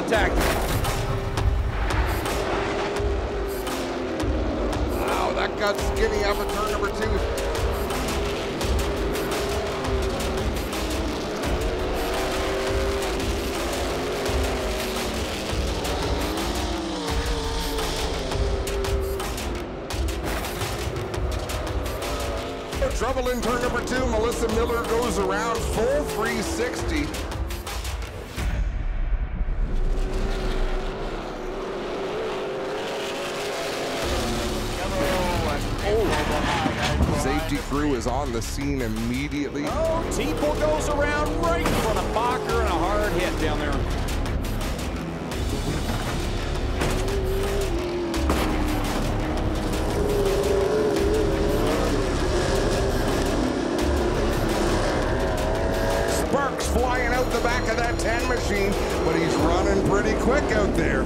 contact. Wow, that got skinny up at turn number two. Trouble in turn number two. Melissa Miller goes around full 360. Oh. Safety crew is on the scene immediately. Oh, Teeple goes around right in front of Bacher and a hard hit down there. Sparks flying out the back of that 10 machine, but he's running pretty quick out there.